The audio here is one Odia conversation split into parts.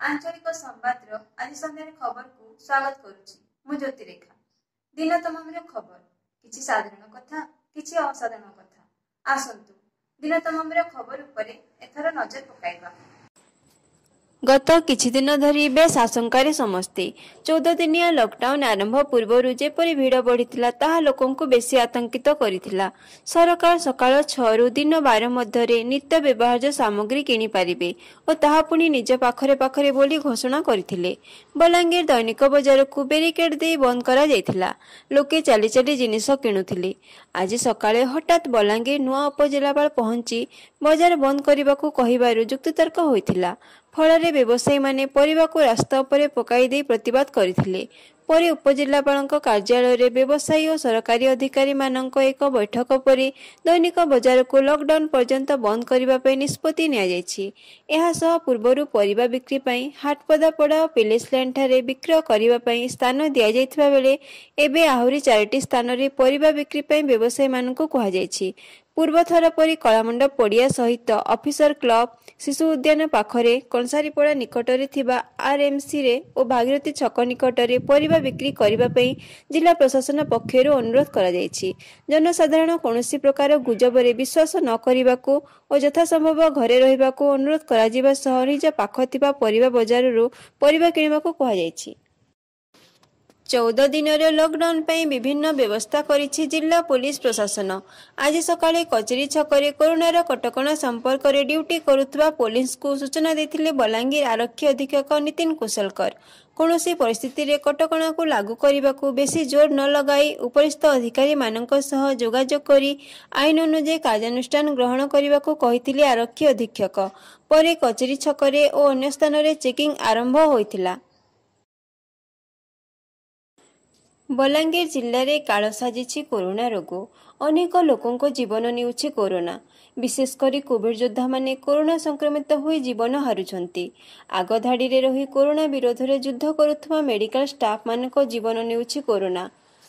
ଆଞ୍ଚଳିକ ସମ୍ବାଦର ଆଜି ସନ୍ଧ୍ୟାରେ ଖବରକୁ ସ୍ୱାଗତ କରୁଛି ମୁଁ ଜ୍ୟୋତିରେଖା। ଦିନ ତମାମର ଖବର। କିଛି ସାଧାରଣ କଥା କିଛି ଅସାଧାରଣ କଥା। ଆସନ୍ତୁ ଦିନ ତମାମର ଖବର ଉପରେ ଏଥର ନଜର ପକାଇବା। ଗତ କିଛି ଦିନ ଧରି ବେଶ ଆଶଙ୍କାରେ ସମସ୍ତେ। ଚଉଦ ଦିନିଆ ଲକଡାଉନ ଆରମ୍ଭ ପୂର୍ବରୁ ଯେପରି ଭିଡ଼ ବଢ଼ିଥିଲା ତାହା ଲୋକଙ୍କୁ ବେଶୀ ଆତଙ୍କିତ କରିଥିଲା। ସରକାର ସକାଳ ଛଅରୁ ଦିନ ବାର ମଧ୍ୟରେ ନିତ୍ୟ ବ୍ୟବହାର୍ଯ୍ୟ ସାମଗ୍ରୀ କିଣିପାରିବେ ଓ ତାହା ପୁଣି ନିଜ ପାଖରେ ପାଖରେ ବୋଲି ଘୋଷଣା କରିଥିଲେ। ବଲାଙ୍ଗୀର ଦୈନିକ ବଜାରକୁ ବ୍ୟାରିକେଡ୍ ଦେଇ ବନ୍ଦ କରାଯାଇଥିଲା। ଲୋକେ ଚାଲି ଚାଲି ଜିନିଷ କିଣୁଥିଲେ। ଆଜି ସକାଳେ ହଠାତ୍ ବଲାଙ୍ଗୀର ନୂଆ ଉପଜିଲ୍ଲାପାଳ ପହଞ୍ଚି ବଜାର ବନ୍ଦ କରିବାକୁ କହିବାରୁ ଯୁକ୍ତିତର୍କ ହୋଇଥିଲା। ଫଳରେ ବ୍ୟବସାୟୀମାନେ ପରିବାକୁ ରାସ୍ତା ଉପରେ ପକାଇ ଦେଇ ପ୍ରତିବାଦ କରିଥିଲେ। ପରେ ଉପଜିଲ୍ଲାପାଳଙ୍କ କାର୍ଯ୍ୟାଳୟରେ ବ୍ୟବସାୟୀ ଓ ସରକାରୀ ଅଧିକାରୀମାନଙ୍କ ଏକ ବୈଠକ ପରେ ଦୈନିକ ବଜାରକୁ ଲକଡାଉନ ପର୍ଯ୍ୟନ୍ତ ବନ୍ଦ କରିବା ପାଇଁ ନିଷ୍ପତ୍ତି ନିଆଯାଇଛି। ଏହା ସହ ପୂର୍ବରୁ ପରିବା ବିକ୍ରି ପାଇଁ ହାଟପଦାପଡ଼ା ଓ ପିଲେସ୍ ଲ୍ୟାଣ୍ଡଠାରେ ବିକ୍ରୟ କରିବା ପାଇଁ ସ୍ଥାନ ଦିଆଯାଇଥିବା ବେଳେ ଏବେ ଆହୁରି ଚାରିଟି ସ୍ଥାନରେ ପରିବା ବିକ୍ରି ପାଇଁ ବ୍ୟବସାୟୀମାନଙ୍କୁ କୁହାଯାଇଛି। ପୂର୍ବଥର ପରି କଳାମଣ୍ଡପ ପଡ଼ିଆ ସହିତ ଅଫିସର କ୍ଲବ ଶିଶୁ ଉଦ୍ୟାନ ପାଖରେ କଂସାରୀପଡ଼ା ନିକଟରେ ଥିବା ଆର୍ଏମ୍ସିରେ ଓ ଭାଗୀରଥୀ ଛକ ନିକଟରେ ପରିବା ବିକ୍ରି କରିବା ପାଇଁ ଜିଲ୍ଲା ପ୍ରଶାସନ ପକ୍ଷରୁ ଅନୁରୋଧ କରାଯାଇଛି। ଜନସାଧାରଣ କୌଣସି ପ୍ରକାର ଗୁଜବରେ ବିଶ୍ୱାସ ନ କରିବାକୁ ଓ ଯଥାସମ୍ଭବ ଘରେ ରହିବାକୁ ଅନୁରୋଧ କରାଯିବା ସହ ନିଜ ପାଖ ଥିବା ପରିବା ବଜାରରୁ ପରିବା କିଣିବାକୁ କୁହାଯାଇଛି। ଚଉଦ ଦିନର ଲକଡାଉନ ପାଇଁ ବିଭିନ୍ନ ବ୍ୟବସ୍ଥା କରିଛି ଜିଲ୍ଲା ପୋଲିସ ପ୍ରଶାସନ। ଆଜି ସକାଳେ କଚେରୀ ଛକରେ କରୋନାର କଟକଣା ସମ୍ପର୍କରେ ଡ୍ୟୁଟି କରୁଥିବା ପୋଲିସକୁ ସୂଚନା ଦେଇଥିଲେ ବଲାଙ୍ଗୀର ଆରକ୍ଷୀ ଅଧୀକ୍ଷକ ନିତିନ କୁଶଲକର। କୌଣସି ପରିସ୍ଥିତିରେ କଟକଣାକୁ ଲାଗୁ କରିବାକୁ ବେଶୀ ଜୋର ନ ଲଗାଇ ଉପରିସ୍ଥ ଅଧିକାରୀମାନଙ୍କ ସହ ଯୋଗାଯୋଗ କରି ଆଇନ ଅନୁଯାୟୀ କାର୍ଯ୍ୟାନୁଷ୍ଠାନ ଗ୍ରହଣ କରିବାକୁ କହିଥିଲେ ଆରକ୍ଷୀ ଅଧୀକ୍ଷକ। ପରେ କଚେରୀ ଛକରେ ଓ ଅନ୍ୟ ସ୍ଥାନରେ ଚେକିଂ ଆରମ୍ଭ ହୋଇଥିଲା। ବଲାଙ୍ଗୀର ଜିଲ୍ଲାରେ କାଳ ସାଜିଛି କରୋନା ରୋଗ। ଅନେକ ଲୋକଙ୍କ ଜୀବନ ନେଉଛି କରୋନା। ବିଶେଷ କରି କୋଭିଡ ଯୋଦ୍ଧାମାନେ କରୋନା ସଂକ୍ରମିତ ହୋଇ ଜୀବନ ହାରୁଛନ୍ତି। ଆଗ ଧାଡ଼ିରେ ରହି କରୋନା ବିରୋଧରେ ଯୁଦ୍ଧ କରୁଥିବା ମେଡିକାଲ ଷ୍ଟାଫମାନଙ୍କ ଜୀବନ ନେଉଛି କରୋନା।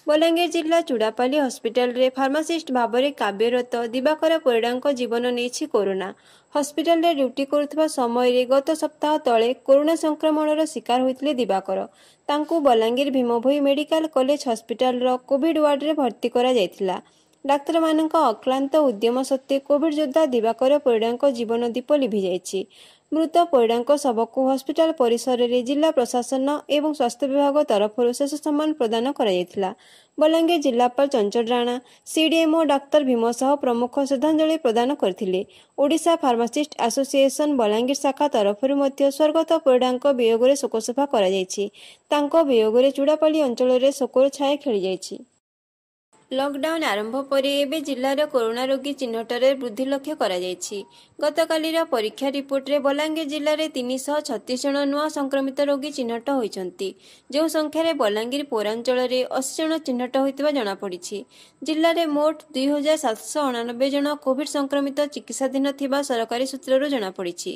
ବଲାଙ୍ଗୀର ଜିଲ୍ଲା ଚୁଡାପାଲି ହସ୍ପିଟାଲରେ ଫାର୍ମାସିଷ୍ଟ ଭାବରେ କାର୍ଯ୍ୟରତ ଦିବାକର ପରିଡ଼ାଙ୍କ ଜୀବନ ନେଇଛି କରୋନା। ହସ୍ପିଟାଲରେ ଡ୍ୟୁଟି କରୁଥିବା ସମୟରେ ଗତ ସପ୍ତାହ ତଳେ କରୋନା ସଂକ୍ରମଣର ଶିକାର ହୋଇଥିଲେ ଦିବାକର। ତାଙ୍କୁ ବଲାଙ୍ଗୀର ଭୀମଭୋଇ ମେଡିକାଲ କଲେଜ ହସ୍ପିଟାଲର କୋଭିଡ ୱାର୍ଡରେ ଭର୍ତ୍ତି କରାଯାଇଥିଲା। ଡାକ୍ତରମାନଙ୍କ ଅକ୍ଲାନ୍ତ ଉଦ୍ୟମ ସତ୍ତ୍ୱେ କୋଭିଡ ଯୋଦ୍ଧା ଦିବାକର ପରିଡ଼ାଙ୍କ ଜୀବନ ଦୀପ ଲିଭିଯାଇଛି। ମୃତ ପରିଡ଼ାଙ୍କ ଶବକୁ ହସ୍ପିଟାଲ ପରିସରରେ ଜିଲ୍ଲା ପ୍ରଶାସନ ଏବଂ ସ୍ୱାସ୍ଥ୍ୟ ବିଭାଗ ତରଫରୁ ଶେଷ ସମ୍ମାନ ପ୍ରଦାନ କରାଯାଇଥିଲା। ବଲାଙ୍ଗୀର ଜିଲ୍ଲାପାଳ ଚଞ୍ଚଳ ରାଣା ସିଡିଏମ୍ଓ ଡାକ୍ତର ଭୀମ ସହ ପ୍ରମୁଖ ଶ୍ରଦ୍ଧାଞ୍ଜଳି ପ୍ରଦାନ କରିଥିଲେ। ଓଡ଼ିଶା ଫାର୍ମାସିଷ୍ଟ ଆସୋସିଏସନ ବଲାଙ୍ଗୀର ଶାଖା ତରଫରୁ ମଧ୍ୟ ସ୍ୱର୍ଗତ ପରିଡ଼ାଙ୍କ ବିୟୋଗରେ ଶୋକସଭା କରାଯାଇଛି। ତାଙ୍କ ବିୟୋଗରେ ଚୂଡ଼ାପାଲି ଅଞ୍ଚଳରେ ଶୋକର ଛାୟା ଖେଳିଯାଇଛି। ଲକଡାଉନ ଆରମ୍ଭ ପରେ ଏବେ ଜିଲ୍ଲାର କରୋନା ରୋଗୀ ଚିହ୍ନଟରେ ବୃଦ୍ଧି ଲକ୍ଷ୍ୟ କରାଯାଇଛି। ଗତକାଲିର ପରୀକ୍ଷା ରିପୋର୍ଟରେ ବଲାଙ୍ଗୀର ଜିଲ୍ଲାରେ ତିନିଶହ ଛତିଶ ଜଣ ନୂଆ ସଂକ୍ରମିତ ରୋଗୀ ଚିହ୍ନଟ ହୋଇଛନ୍ତି। ଯେଉଁ ସଂଖ୍ୟାରେ ବଲାଙ୍ଗୀର ପୌରାଞ୍ଚଳରେ ଅଶୀ ଜଣ ଚିହ୍ନଟ ହୋଇଥିବା ଜଣାପଡ଼ିଛି। ଜିଲ୍ଲାରେ ମୋଟ ଦୁଇ ହଜାର ସାତଶହ ଅଣାନବେ ଜଣ କୋଭିଡ ସଂକ୍ରମିତ ଚିକିତ୍ସାଧୀନ ଥିବା ସରକାରୀ ସୂତ୍ରରୁ ଜଣାପଡ଼ିଛି।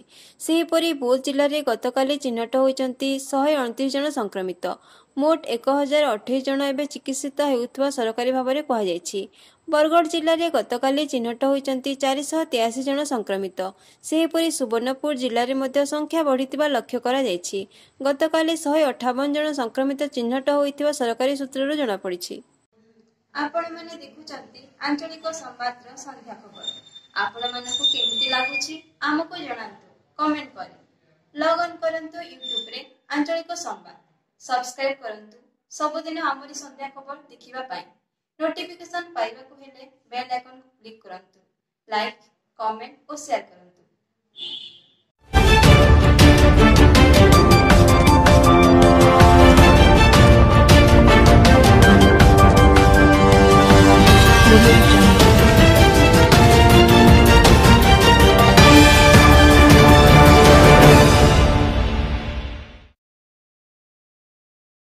ସେହିପରି ବୌଦ୍ଧ ଜିଲ୍ଲାରେ ଗତକାଲି ଚିହ୍ନଟ ହୋଇଛନ୍ତି ଶହେ ଅଣତିରିଶ ଜଣ ସଂକ୍ରମିତ। ମୋଟ ଏକ ହଜାର ଅଠେଇଶ ଜଣ ଏବେ ଚିକିତ୍ସିତ ହେଉଥିବା ସରକାରୀ ଭାବରେ କୁହାଯାଇଛି। ବରଗଡ଼ ଜିଲ୍ଲାରେ ଗତକାଲି ଚିହ୍ନଟ ହୋଇଛନ୍ତି ଚାରିଶହ ତେୟାଅଶୀ ଜଣ ସଂକ୍ରମିତ। ସେହିପରି ସୁବର୍ଣ୍ଣପୁର ଜିଲ୍ଲାରେ ମଧ୍ୟ ସଂଖ୍ୟା ବଢ଼ିଥିବା ଲକ୍ଷ୍ୟ କରାଯାଇଛି। ଗତକାଲି ଶହେ ଅଠାବନ ଜଣ ସଂକ୍ରମିତ ଚିହ୍ନଟ ହୋଇଥିବା ସରକାରୀ ସୂତ୍ରରୁ ଜଣାପଡ଼ିଛି। ଆପଣମାନେ ଦେଖୁଛନ୍ତି ଆଞ୍ଚଳିକ ସମ୍ବାଦର ସନ୍ଧ୍ୟା ଖବର। ଆପଣମାନଙ୍କୁ କେମିତି ଲାଗୁଛି ଆମକୁ ଜଣାନ୍ତୁ କମେଣ୍ଟ କରି। ଲଗ୍ ଅନ୍ କରନ୍ତୁ ୟୁଟ୍ୟୁବରେ ଆଞ୍ଚଳିକ ସମ୍ବାଦ। ସବସ୍କ୍ରାଇବ୍ କରନ୍ତୁ। ସବୁଦିନ ଆମରି ସନ୍ଧ୍ୟା ଖବର ଦେଖିବା ପାଇଁ ନୋଟିଫିକେସନ୍ ପାଇବାକୁ ହେଲେ ବେଲ୍ ଆଇକନ୍କୁ କ୍ଲିକ୍ କରନ୍ତୁ। ଲାଇକ୍ କମେଣ୍ଟ ଓ ସେୟାର କରନ୍ତୁ।